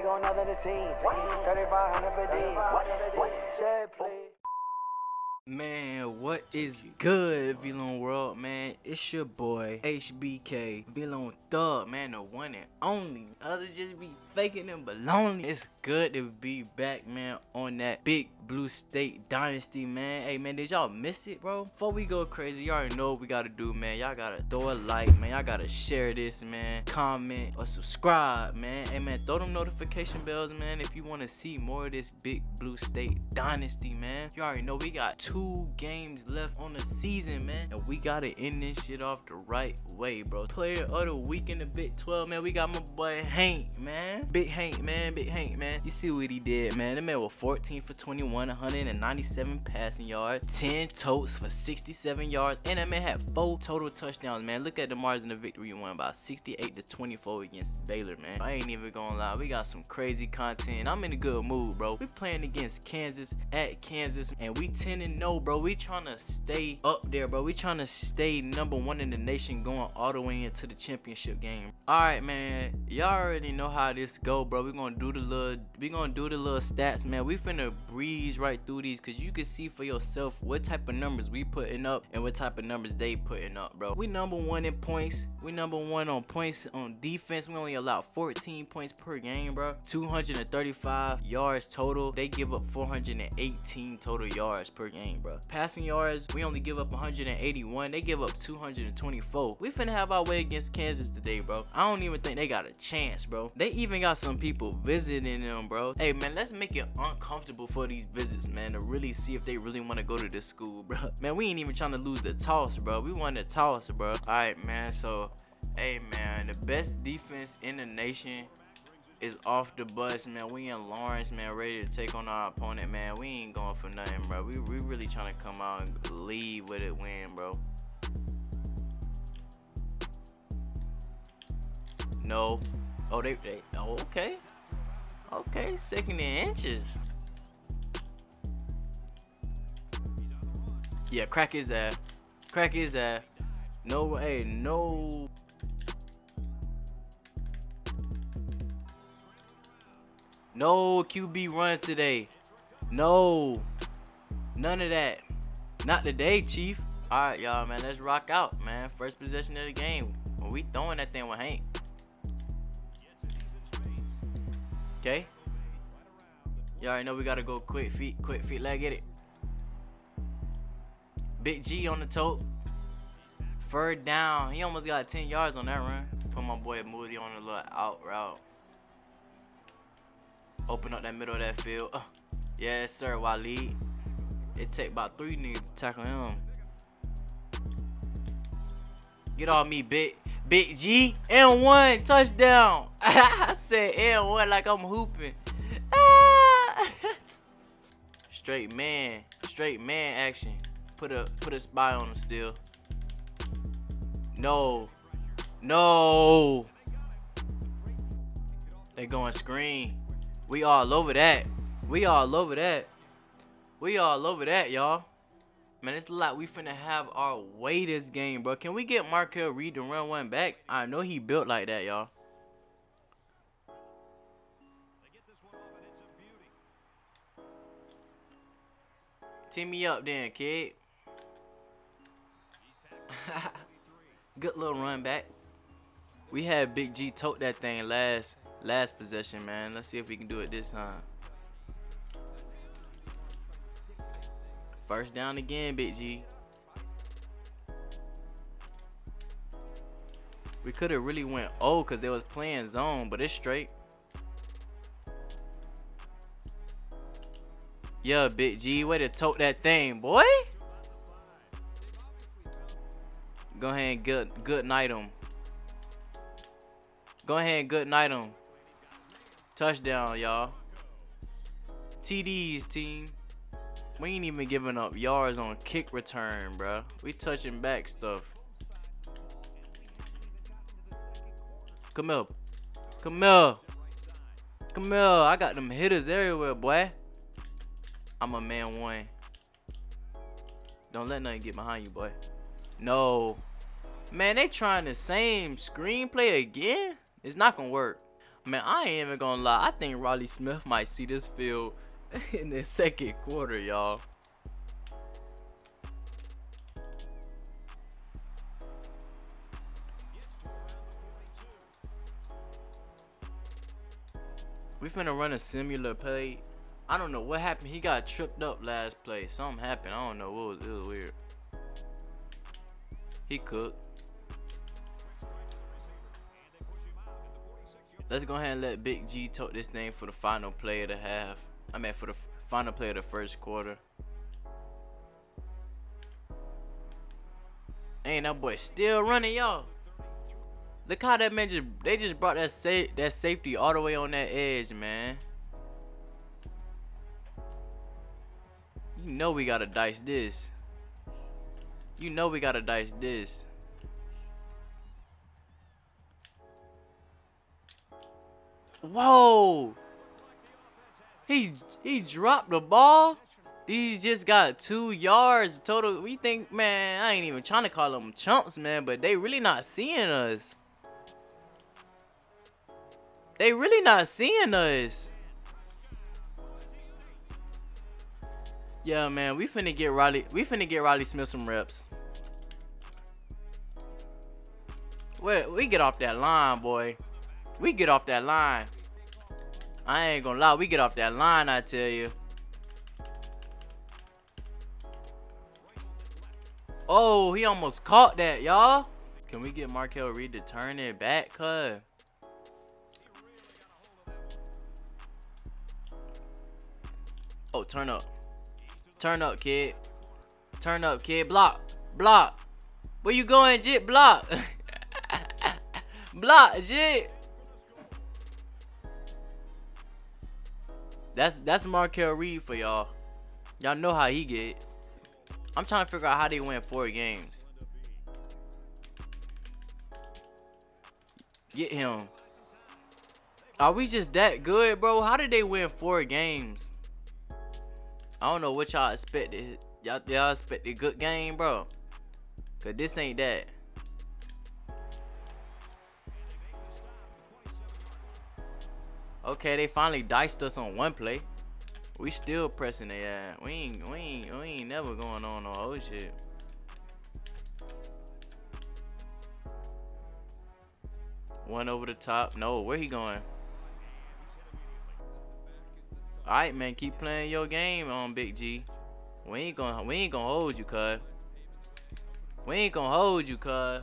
they gon' know that the team. 3500 for D. Shed. Man, what is good, Vlone World, man? It's your boy, HBK, Vlone Thug, man, the one and only. Others just be faking and baloney. It's good to be back, man, on that big blue state dynasty, man. Hey, man, did y'all miss it, bro? Before we go crazy, y'all already know what we gotta do, man. Y'all gotta throw a like, man. Y'all gotta share this, man. Comment or subscribe, man. Hey, man, throw them notification bells, man, if you wanna see more of this big blue state dynasty, man. You already know we got two games left on the season, man. And we gotta end this shit off the right way, bro. Player of the week in the Big 12, man. We got my boy Hank, man. Big Hank, man. Big Hank, man. You see what he did, man. The man was 14 for 21, 197 passing yards, 10 totes for 67 yards, and that man had four total touchdowns, man. Look at the margin of victory. Won by 68 to 24 against Baylor, man. I ain't even gonna lie. We got some crazy content. I'm in a good mood, bro. We playing against Kansas at Kansas, and we 10 and 0, bro. We trying to stay up there, bro. We trying to stay number one in the nation going all the way into the championship game. All right, man. Y'all already know how this go, bro. We gonna do the little, we gonna do the little stats, man. We finna breeze right through these, cause you can see for yourself what type of numbers we putting up and what type of numbers they putting up, bro. We number one in points. We number one on points on defense. We only allow 14 points per game, bro. 235 yards total. They give up 418 total yards per game, bro. Passing yards, we only give up 181. They give up 224. We finna have our way against Kansas today, bro. I don't even think they got a chance, bro. They even got some people visiting them, bro. Hey, man, let's make it uncomfortable for these visits, man, to really see if they really want to go to this school, bro. Man, we ain't even trying to lose the toss, bro. We want the toss, bro. All right, man. So, hey, man, the best defense in the nation is off the bus, man. We in Lawrence, man, ready to take on our opponent, man. We ain't going for nothing, bro. We, we really trying to come out and leave with it win, bro. No. Oh, they, they, oh, okay. Okay, second in inches. Yeah, crack his ass. Crack his ass. No, hey, no. No QB runs today. No. None of that. Not today, Chief. All right, y'all, man. Let's rock out, man. First possession of the game. We throwing that thing with Hank. Okay. Y'all already know we gotta go quick feet, quick feet. Let's get it. Big G on the tote. Third down. He almost got 10 yards on that run. Put my boy Moody on a little out route. Open up that middle of that field. Uh, yes, sir, Waleed. It take about three niggas to tackle him. Get off me, big Big G. And one touchdown. I said and one like I'm hooping. Straight man. Straight man action. Put a put a spy on him still. No. No. They going screen. We all over that. We all over that. We all over that, y'all. Man, it's like we finna have our way this game, bro. Can we get Markel Reed to run one back? I know he built like that, y'all. Team me up then, kid. Good little run back. We had Big G tote that thing last last possession, man. Let's see if we can do it this time. First down again, Big G. We could have really went oh because they was playing zone, but it's straight. Yeah, Big G, way to tote that thing, boy. Go ahead and good good night him. Go ahead and good night him. Touchdown, y'all. TDs, team. We ain't even giving up yards on kick return, bro. We touching back stuff. Come here. Come here. Come here. I got them hitters everywhere, boy. I'm a man one. Don't let nothing get behind you, boy. No. Man, they trying the same screenplay again? It's not gonna work. Man, I ain't even gonna lie. I think Riley Smith might see this field in the second quarter, y'all. We finna run a similar play. I don't know what happened. He got tripped up last play. Something happened. I don't know. What was, it was weird. He cooked. Let's go ahead and let Big G talk this thing for the final play of the half. I mean, for the final play of the first quarter. Ain't that boy still running, y'all? Look how that man just they just brought that sa that safety all the way on that edge, man. You know we gotta dice this. You know we gotta dice this. Whoa! He he dropped the ball. These just got two yards total. We think, man, I ain't even trying to call them chumps, man, but they really not seeing us. They really not seeing us. Yeah, man, we finna get Riley. We finna get Riley Smith some reps. We we get off that line, boy. We get off that line. I ain't gonna lie, we get off that line, I tell you. Oh, he almost caught that, y'all. Can we get Markel Reed to turn it back, cuz? Oh, turn up. Turn up, kid. Turn up, kid. Block. Block. Where you going, Jit? Block. Block, Jit. That's that's Markel Reed for y'all. Y'all know how he get. I'm trying to figure out how they win four games. Get him. Are we just that good, bro? How did they win four games? I don't know what y'all expected. Y'all y'all expect a good game, bro. Cause this ain't that. Okay, they finally diced us on one play. We still pressing their ass. We ain't, we ain't, we ain't never going on no whole shit. One over the top. No, where he going? All right, man. Keep playing your game on Big G. We ain't gonna, we ain't gonna hold you, cuz. We ain't gonna hold you, cuz.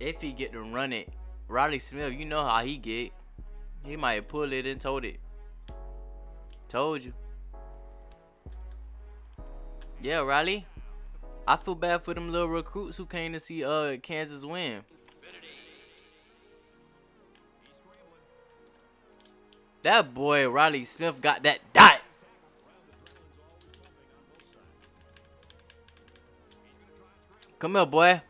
If he get to run it, Riley Smith, you know how he get. He might pull it and told it. Told you. Yeah, Riley. I feel bad for them little recruits who came to see uh Kansas win. That boy Riley Smith got that dot. Come here, boy.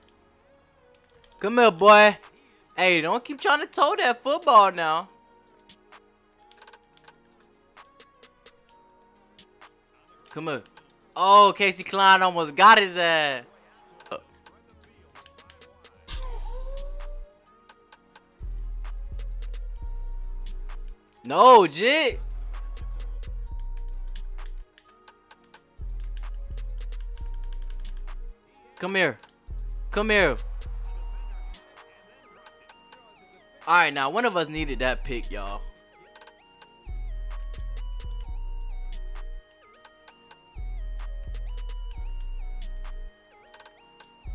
Come here, boy. Hey, don't keep trying to toe that football now. Come here. Oh, Casey Klein almost got his ass. No, Jit. Come here. Come here. Alright, now one of us needed that pick, y'all.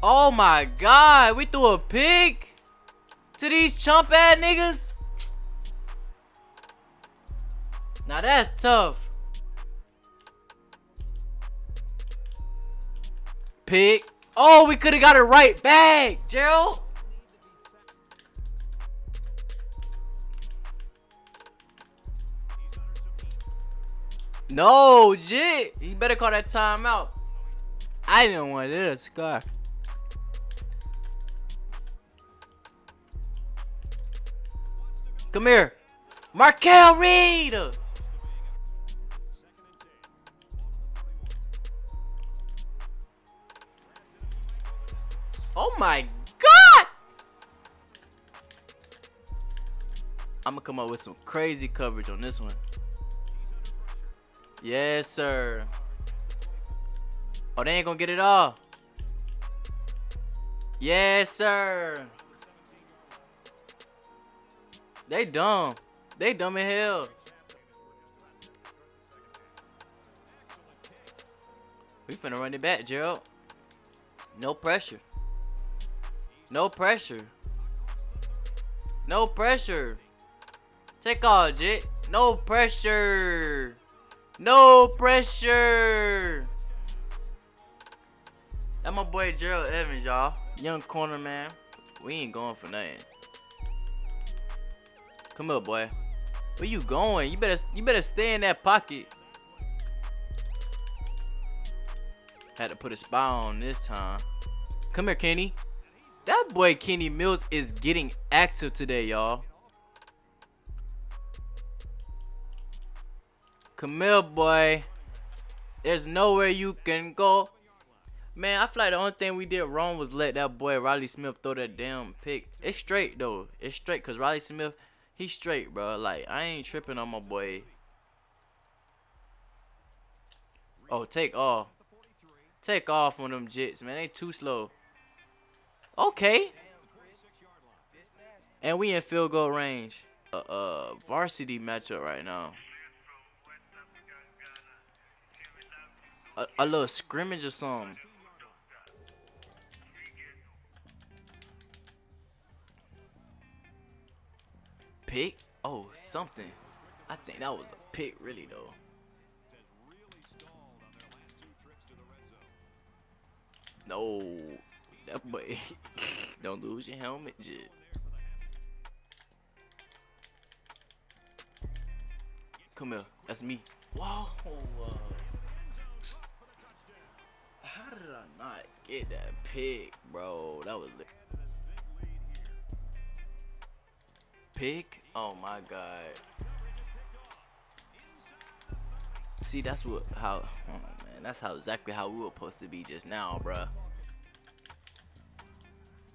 Oh my god, we threw a pick to these chump ass niggas. Now that's tough. Pick. Oh, we could have got it right back, Gerald. No, Jit. You better call that timeout. I didn't want this scar. Come here. Markel Reed. Oh my god! I'm gonna come up with some crazy coverage on this one. Yes, sir. Oh, they ain't gonna get it all. Yes, sir. They dumb. They dumb as hell. We finna run it back, Gerald. No pressure. No pressure. No pressure. Take all, Jit. No pressure. No pressure. That my boy Gerald Evans, y'all. Young corner man. We ain't going for nothing. Come up, boy. Where you going? You better you better stay in that pocket. Had to put a spy on this time. Come here, Kenny. That boy Kenny Mills is getting active today, y'all. Come here, boy. There's nowhere you can go. Man, I feel like the only thing we did wrong was let that boy Riley Smith throw that damn pick. It's straight though. It's straight because Riley Smith, he's straight, bro. Like I ain't tripping on my boy. Oh, take off. Take off on them jits, man. They too slow. Okay. And we in field goal range. Uh, uh varsity matchup right now. A, a little scrimmage or something. Pick? Oh, something. I think that was a pick, really, though. No. That boy. Don't lose your helmet, Jit. Come here. That's me. Whoa. How did I not get that pick, bro? That was Pick? Oh my god. See, that's what how oh man, that's how exactly how we were supposed to be just now, bruh.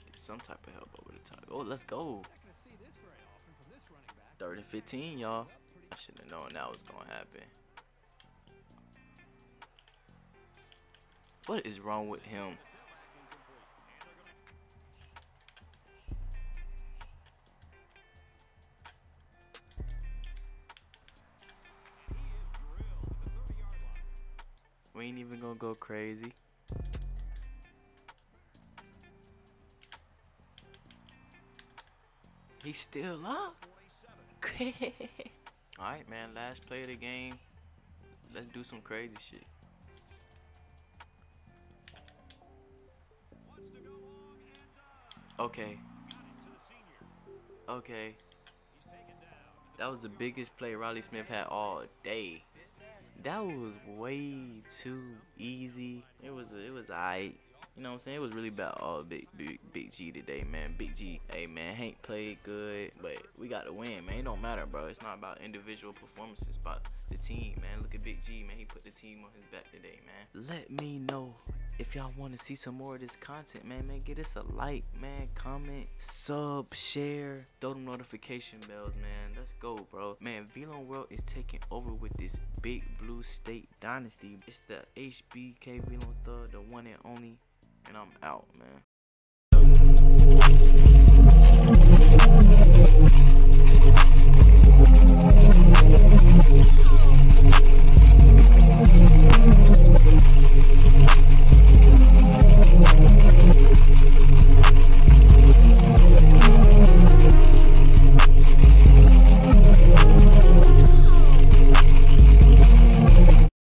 Get some type of help over the top. Oh, let's go. Third and 15, y'all. I should have known that was gonna happen. What is wrong with him? Ain't even gonna go crazy. He's still up. Alright, man. Last play of the game. Let's do some crazy shit. Okay. Okay. That was the biggest play Riley Smith had all day. That was way too easy. It was it was alright. You know what I'm saying? It was really about all big, big big G today, man. Big G. Hey man, Hank played good, but we got to win, man. It don't matter, bro. It's not about individual performances, about the team, man. Look at Big G, man. He put the team on his back today, man. Let me know if y'all want to see some more of this content, man, man, get us a like, man, comment, sub, share, throw them notification bells, man. Let's go, bro. Man, VLONE World is taking over with this big blue state dynasty. It's the HBK VLONE Thug, the one and only, and I'm out, man.